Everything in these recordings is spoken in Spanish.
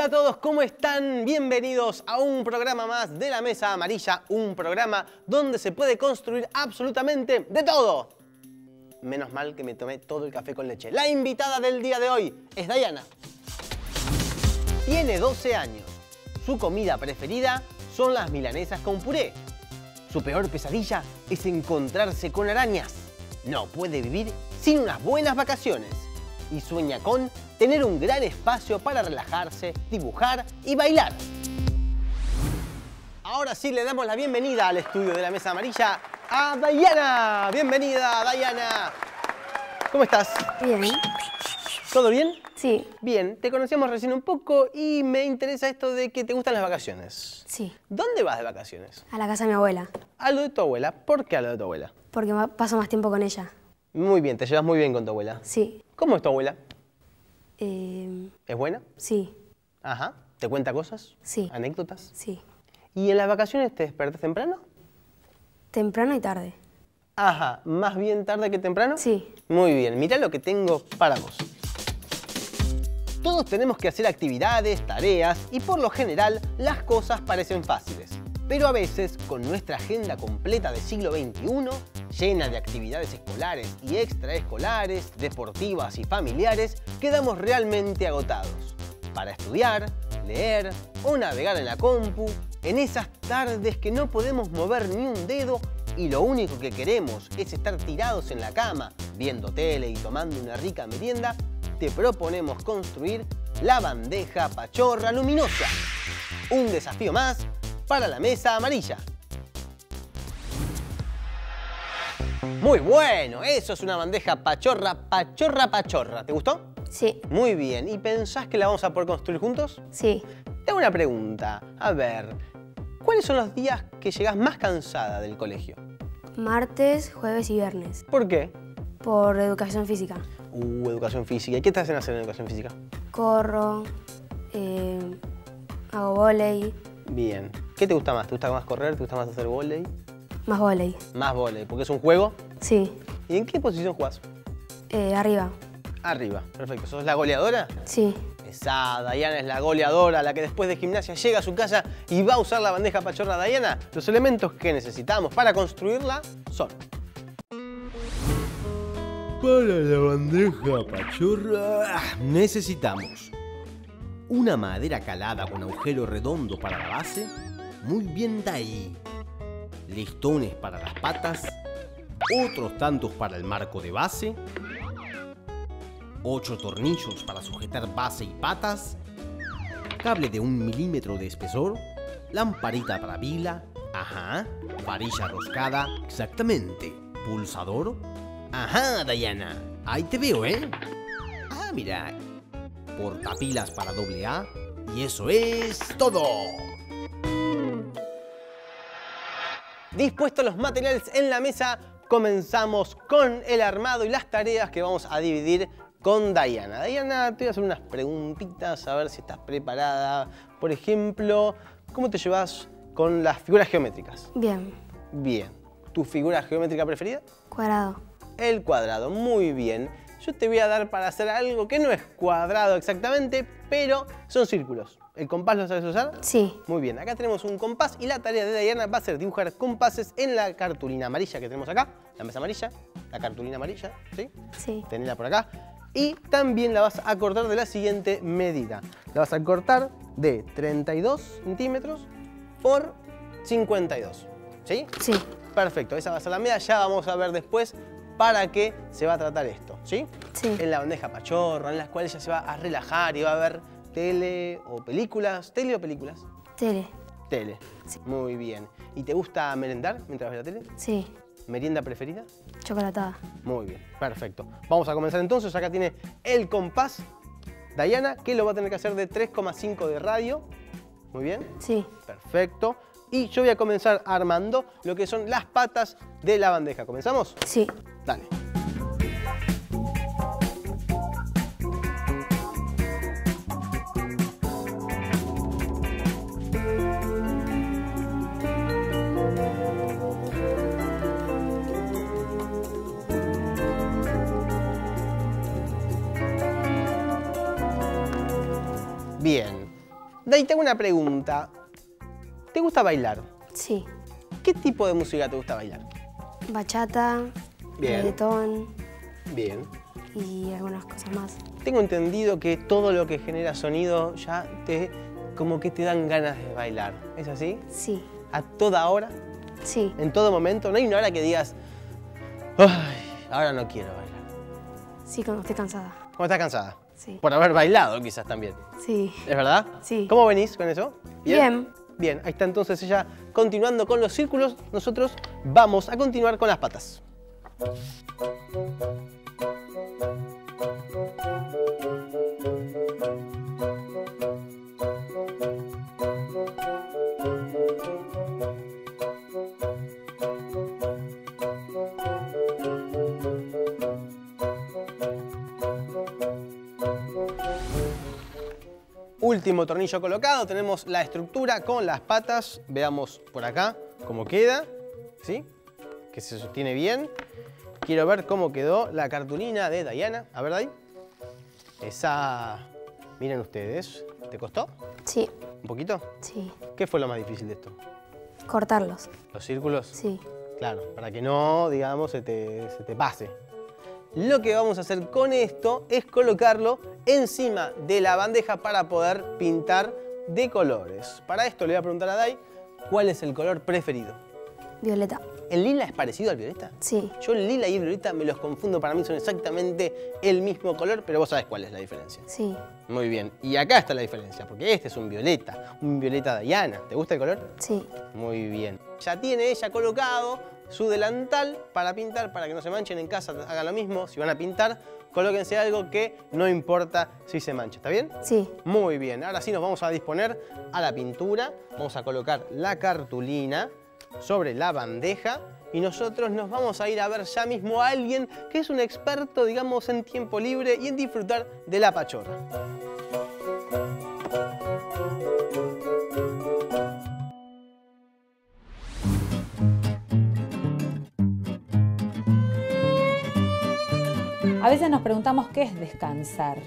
Hola a todos, ¿cómo están? Bienvenidos a un programa más de la Mesa Amarilla, un programa donde se puede construir absolutamente de todo. Menos mal que me tomé todo el café con leche. La invitada del día de hoy es Dayana. Tiene 12 años. Su comida preferida son las milanesas con puré. Su peor pesadilla es encontrarse con arañas. No puede vivir sin unas buenas vacaciones. Y sueña con tener un gran espacio para relajarse, dibujar y bailar. Ahora sí le damos la bienvenida al estudio de la Mesa Amarilla a Dayana. Bienvenida, Dayana. ¿Cómo estás? Bien. ¿Todo bien? Sí, Bien, te conocíamos recién un poco y me interesa esto de que te gustan las vacaciones. sí. ¿Dónde vas de vacaciones? A la casa de mi abuela. A lo de tu abuela. ¿Por qué a lo de tu abuela? Porque paso más tiempo con ella. Muy bien, te llevas muy bien con tu abuela. Sí. ¿Cómo es tu abuela? Eh, ¿Es buena? sí, Ajá. ¿Te cuenta cosas? Sí. ¿Anécdotas? sí. ¿Y en las vacaciones te despertas temprano? Temprano y tarde. Ajá. ¿Más bien tarde que temprano? Sí. Muy bien, mira lo que tengo para vos. Todos tenemos que hacer actividades, tareas y por lo general las cosas parecen fáciles. Pero a veces, con nuestra agenda completa del siglo XXI, llena de actividades escolares y extraescolares, deportivas y familiares, quedamos realmente agotados. Para estudiar, leer o navegar en la compu, en esas tardes que no podemos mover ni un dedo y lo único que queremos es estar tirados en la cama, viendo tele y tomando una rica merienda, te proponemos construir la bandeja pachorra luminosa. Un desafío más para la mesa amarilla. Muy bueno, eso es una bandeja pachorra, pachorra, pachorra. ¿Te gustó? Sí, Muy bien, ¿y pensás que la vamos a poder construir juntos? sí. Tengo una pregunta. A ver, ¿cuáles son los días que llegás más cansada del colegio? Martes, jueves y viernes. ¿Por qué? Por educación física. Uh, educación física. ¿Y qué te hacen hacer en educación física? Corro, eh, hago volei, Bien. ¿Qué te gusta más? ¿Te gusta más correr? ¿Te gusta más hacer volei? Más volei. Más volei, porque es un juego. Sí. ¿Y en qué posición jugás? Eh, arriba. Arriba. Perfecto. ¿Sos la goleadora? Sí. Esa, Dayana es la goleadora, la que después de gimnasia llega a su casa y va a usar la bandeja pachorra Dayana. Los elementos que necesitamos para construirla son Para la bandeja pachorra necesitamos una madera calada con agujero redondo para la base, muy bien de ahí. Listones para las patas, otros tantos para el marco de base, ocho tornillos para sujetar base y patas, cable de un milímetro de espesor, lamparita para pila, ajá, varilla roscada, exactamente, pulsador, ajá, Diana, ahí te veo, ¿eh? Ah, mira, portapilas para doble A, y eso es todo. Dispuestos los materiales en la mesa, comenzamos con el armado y las tareas que vamos a dividir con Dayana. Dayana, te voy a hacer unas preguntitas a ver si estás preparada. Por ejemplo, ¿cómo te llevas con las figuras geométricas? Bien. Bien. ¿Tu figura geométrica preferida? Cuadrado. El cuadrado, muy bien. Yo te voy a dar para hacer algo que no es cuadrado exactamente, pero son círculos. ¿El compás lo sabes usar? Sí. Muy bien, acá tenemos un compás y la tarea de Diana va a ser dibujar compases en la cartulina amarilla que tenemos acá, la mesa amarilla, la cartulina amarilla, ¿sí? Sí. Tenela por acá. Y también la vas a cortar de la siguiente medida. La vas a cortar de 32 centímetros por 52, ¿sí? Sí. Perfecto, esa va a ser la medida, ya vamos a ver después para qué se va a tratar esto, ¿sí? Sí. En la bandeja pachorra, en las cuales ella se va a relajar y va a ver tele o películas. ¿Tele o películas? Tele. Tele. Muy bien. ¿Y te gusta merendar mientras ves la tele? Sí. ¿Merienda preferida? Chocolatada. Muy bien, perfecto. Vamos a comenzar entonces. Acá tiene el compás. Dayana, que lo va a tener que hacer de 3,5 de radio. Muy bien. Sí. Perfecto. Y yo voy a comenzar armando lo que son las patas de la bandeja. ¿Comenzamos? Sí. Dale. Dai, tengo una pregunta. ¿Te gusta bailar? Sí. ¿Qué tipo de música te gusta bailar? Bachata, Bien. reggaetón Bien. y algunas cosas más. Tengo entendido que todo lo que genera sonido ya te como que te dan ganas de bailar. ¿Es así? Sí. A toda hora, Sí. en todo momento. No hay una hora que digas, ay, ahora no quiero bailar. Sí, cuando estoy cansada. ¿Cómo estás cansada? Sí. Por haber bailado quizás también. Sí. ¿Es verdad? Sí. ¿Cómo venís con eso? Bien. Bien, ahí está entonces ella continuando con los círculos. Nosotros vamos a continuar con las patas. Último tornillo colocado, tenemos la estructura con las patas. Veamos por acá cómo queda, ¿sí? Que se sostiene bien. Quiero ver cómo quedó la cartulina de Diana. A ver, Day. Esa... Miren ustedes. ¿Te costó? Sí. ¿Un poquito? Sí. ¿Qué fue lo más difícil de esto? Cortarlos. ¿Los círculos? Sí. Claro, para que no, digamos, se te, se te pase. Lo que vamos a hacer con esto es colocarlo encima de la bandeja para poder pintar de colores. Para esto le voy a preguntar a Dai cuál es el color preferido. Violeta. ¿El lila es parecido al violeta? Sí. Yo el lila y el violeta me los confundo, para mí son exactamente el mismo color, pero vos sabés cuál es la diferencia. Sí. Muy bien, y acá está la diferencia, porque este es un violeta, un violeta Diana. ¿Te gusta el color? Sí. Muy bien. Ya tiene ella colocado su delantal para pintar, para que no se manchen en casa, hagan lo mismo. Si van a pintar, colóquense algo que no importa si se mancha, ¿está bien? Sí. Muy bien, ahora sí nos vamos a disponer a la pintura. Vamos a colocar la cartulina sobre la bandeja y nosotros nos vamos a ir a ver ya mismo a alguien que es un experto, digamos, en tiempo libre y en disfrutar de la pachorra. Nos preguntamos qué es descansar.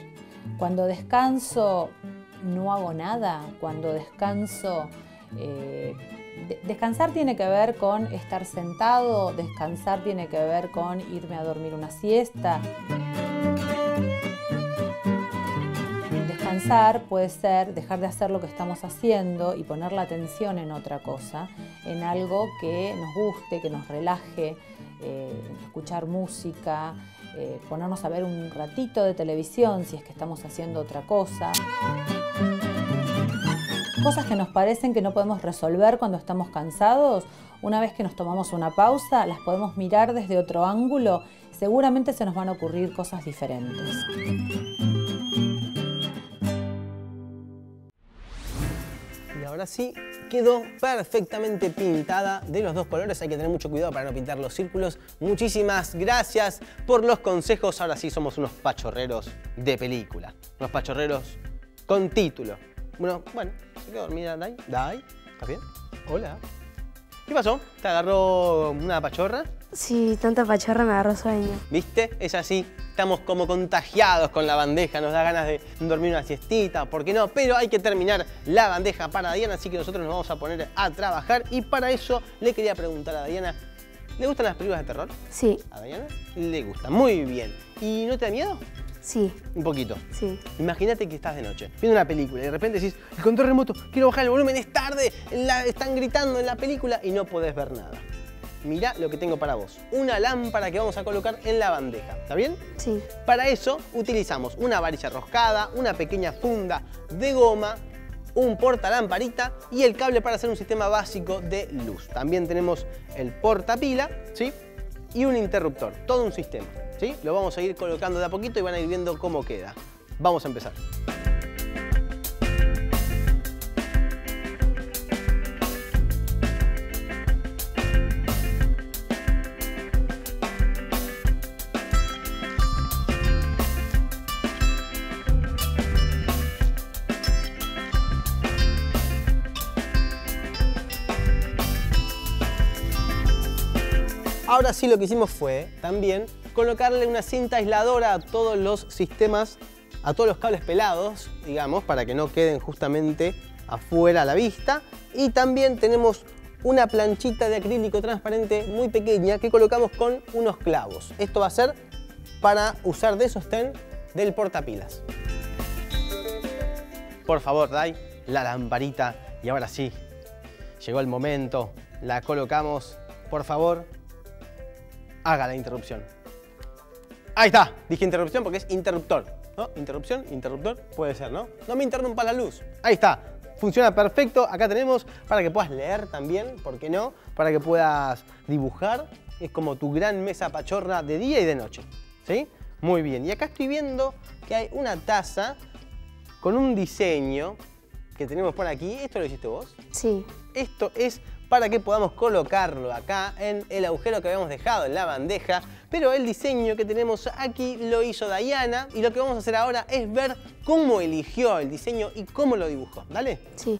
Cuando descanso no hago nada, cuando descanso... eh, de- descansar tiene que ver con estar sentado, descansar tiene que ver con irme a dormir una siesta. Descansar puede ser dejar de hacer lo que estamos haciendo y poner la atención en otra cosa, en algo que nos guste, que nos relaje, eh, escuchar música, eh, ponernos a ver un ratito de televisión si es que estamos haciendo otra cosa. Cosas que nos parecen que no podemos resolver cuando estamos cansados, una vez que nos tomamos una pausa, las podemos mirar desde otro ángulo, seguramente se nos van a ocurrir cosas diferentes. Y ahora sí, quedó perfectamente pintada de los dos colores. Hay que tener mucho cuidado para no pintar los círculos. Muchísimas gracias por los consejos. Ahora sí somos unos pachorreros de película. Unos pachorreros con título. Bueno, bueno, ¿se quedó dormida Dai? Dai, ¿estás bien? Hola. ¿Qué pasó? ¿Te agarró una pachorra? Sí, tanta pachorra me agarró sueño. ¿Viste? Es así. Estamos como contagiados con la bandeja, nos da ganas de dormir una siestita, ¿por qué no? Pero hay que terminar la bandeja para Diana, así que nosotros nos vamos a poner a trabajar y para eso le quería preguntar a Diana, ¿le gustan las películas de terror? Sí. ¿A Diana? Le gusta, muy bien. ¿Y no te da miedo? Sí. Un poquito. Sí. Imagínate que estás de noche, viendo una película y de repente decís, el control remoto, quiero bajar el volumen, es tarde, la- están gritando en la película y no podés ver nada. Mirá lo que tengo para vos, una lámpara que vamos a colocar en la bandeja, ¿está bien? Sí. Para eso utilizamos una varilla roscada, una pequeña funda de goma, un portalamparita y el cable para hacer un sistema básico de luz. También tenemos el portapila, ¿sí? Y un interruptor, todo un sistema, ¿sí? Lo vamos a ir colocando de a poquito y van a ir viendo cómo queda. Vamos a empezar. Ahora sí lo que hicimos fue también colocarle una cinta aisladora a todos los sistemas a todos los cables pelados, digamos, para que no queden justamente afuera a la vista. Y también tenemos una planchita de acrílico transparente muy pequeña que colocamos con unos clavos. Esto va a ser para usar de sostén del portapilas. Por favor, Dai, la lamparita. Y ahora sí, llegó el momento. La colocamos. Por favor, haga la interrupción. Ahí está. Dije interrupción porque es interruptor. ¿No? Interrupción, interruptor, puede ser, ¿no? No me interrumpa la luz. Ahí está. Funciona perfecto. Acá tenemos para que puedas leer también, ¿por qué no? Para que puedas dibujar. Es como tu gran mesa pachorra de día y de noche. ¿Sí? Muy bien. Y acá estoy viendo que hay una taza con un diseño que tenemos por aquí. ¿Esto lo hiciste vos? Sí. Esto es para que podamos colocarlo acá en el agujero que habíamos dejado en la bandeja. Pero el diseño que tenemos aquí lo hizo Diana y lo que vamos a hacer ahora es ver cómo eligió el diseño y cómo lo dibujó. ¿Dale? Sí.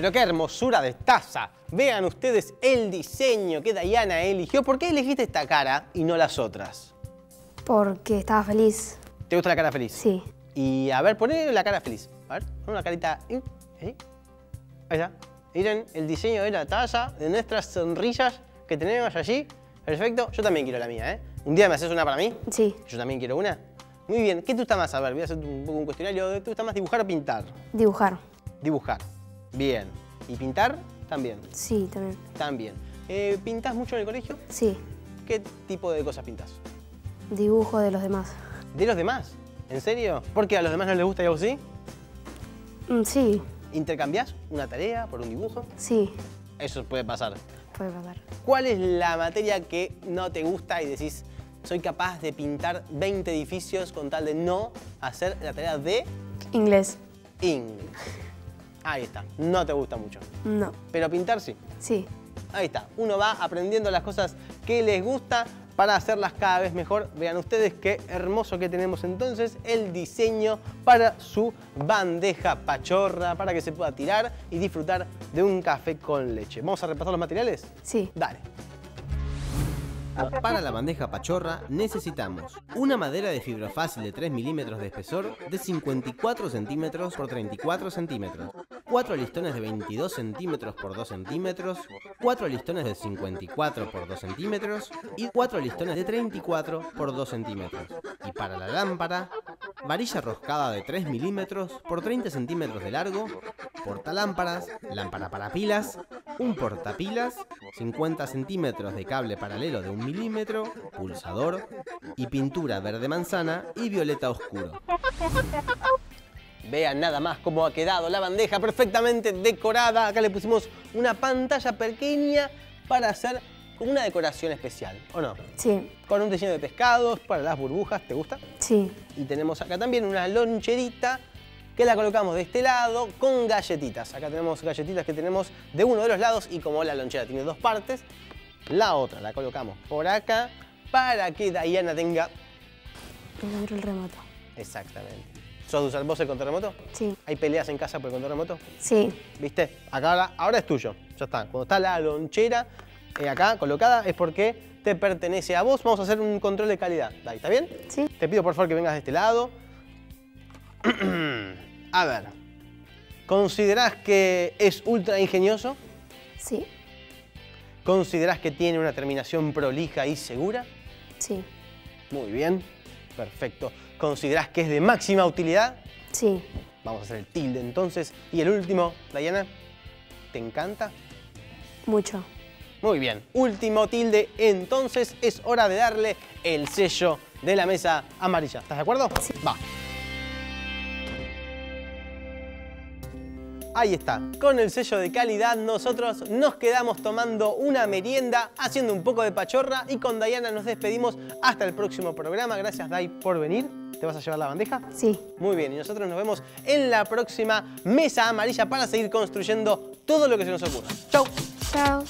Pero qué hermosura de taza. Vean ustedes el diseño que Diana eligió. ¿Por qué elegiste esta cara y no las otras? Porque estaba feliz. ¿Te gusta la cara feliz? Sí. Y a ver, poné la cara feliz. A ver, pon una carita. Ahí está. Miren el diseño de la taza, de nuestras sonrisas que tenemos allí. Perfecto. Yo también quiero la mía, ¿eh? ¿Un día me haces una para mí? Sí. Yo también quiero una. Muy bien. ¿Qué te gusta más? A ver, voy a hacer un poco un cuestionario. ¿Te gusta más dibujar o pintar? Dibujar. Dibujar. Bien. ¿Y pintar? También. Sí, también. También. Eh, ¿Pintás mucho en el colegio? Sí. ¿Qué tipo de cosas pintas? Dibujo de los demás. ¿De los demás? ¿En serio? ¿Por qué a los demás no les gusta y a vos sí? Mm, sí. ¿Intercambiás una tarea por un dibujo? Sí. Eso puede pasar. Puede pasar. ¿Cuál es la materia que no te gusta y decís, soy capaz de pintar 20 edificios con tal de no hacer la tarea de Inglés. inglés? Ahí está, no te gusta mucho. No. Pero pintar sí. Sí. Ahí está, uno va aprendiendo las cosas que les gusta para hacerlas cada vez mejor. Vean ustedes qué hermoso que tenemos entonces el diseño para su bandeja pachorra, para que se pueda tirar y disfrutar de un café con leche. ¿Vamos a repasar los materiales? Sí. Dale. Para la bandeja pachorra necesitamos una madera de fibra fácil de 3 milímetros de espesor de 54 centímetros por 34 centímetros, 4 listones de 22 centímetros por 2 centímetros, 4 listones de 54 por 2 centímetros y 4 listones de 34 por 2 centímetros. Y para la lámpara, varilla roscada de 3 milímetros por 30 centímetros de largo, portalámparas, lámpara para pilas, un portapilas, 50 centímetros de cable paralelo de 1 milímetro, pulsador y pintura verde manzana y violeta oscuro. Vean nada más cómo ha quedado la bandeja perfectamente decorada. Acá le pusimos una pantalla pequeña para hacer una decoración especial, ¿o no? Sí. Con un diseño de pescados para las burbujas, ¿te gusta? Sí. Y tenemos acá también una loncherita que la colocamos de este lado con galletitas. Acá tenemos galletitas que tenemos de uno de los lados y como la lonchera tiene dos partes, la otra la colocamos por acá para que Diana tenga... El control remoto. Exactamente. ¿Sos de usar vos el control remoto? Sí. ¿Hay peleas en casa por el control remoto? Sí. ¿Viste? Acá ahora, ahora es tuyo. Ya está. Cuando está la lonchera eh, acá colocada es porque te pertenece a vos. Vamos a hacer un control de calidad. Dai, ¿Está bien? Sí. Te pido por favor que vengas de este lado. a ver. ¿Considerás que es ultra ingenioso? Sí. ¿Considerás que tiene una terminación prolija y segura? Sí. Muy bien. Perfecto. ¿Considerás que es de máxima utilidad? Sí. Vamos a hacer el tilde entonces. Y el último, Diana, ¿te encanta? Mucho. Muy bien, último tilde, entonces es hora de darle el sello de la mesa amarilla. ¿Estás de acuerdo? Sí. Va. Ahí está, con el sello de calidad nosotros nos quedamos tomando una merienda, haciendo un poco de pachorra y con Dayana nos despedimos hasta el próximo programa. Gracias Day por venir. ¿Te vas a llevar la bandeja? Sí. Muy bien, y nosotros nos vemos en la próxima mesa amarilla para seguir construyendo todo lo que se nos ocurra. ¡Chau! Chao.